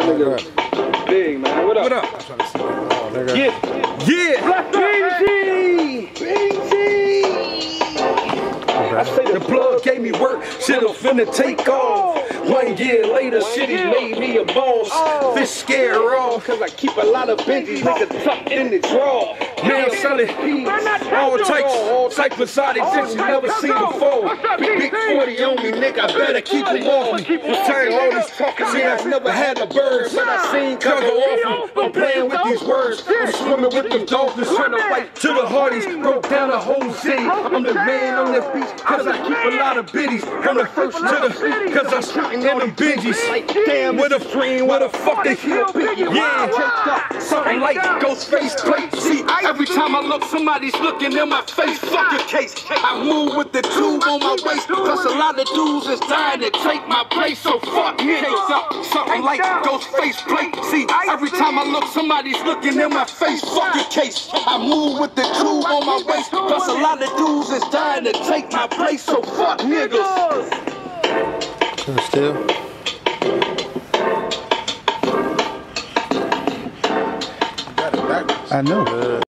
nigga big, man. What up? What up? Yeah. Yeah. BG! BG! I say The plug gave me work, shit I'm finna take off. One year later, shit he made me a boss. Oh. Fish scare off. Cause I keep a lot of Benjis, nigga, tucked in the drawer. Man, selling all types, all types of exotic shit you never seen before. Big, big 40 on me, nigga, I better keep him off me. Return all this talking shit, I've never had a bird, but I seen cover off him. I'm playing with these words, I'm swimming with the dolphins, trying to fight to the Hardys, broke down the whole city. I'm the man on the beach, cause I keep a lot of biddies. From the first to the, cause I'm shooting in them Benjis. Damn, with a friend, what the fuck they feel? Yeah, something like Ghostface plate. See, every time I look, somebody's looking in my face. Case. I move with the tube on my waist. Cause a lot of dudes is dying to take my place. So fuck me. Up, something like Ghostface plate. See, every time I look, somebody's looking in my face. Fuck your case. I move with the tube on my waist. Cause a lot of dudes is dying to take my place. So fuck niggas. Still. I know.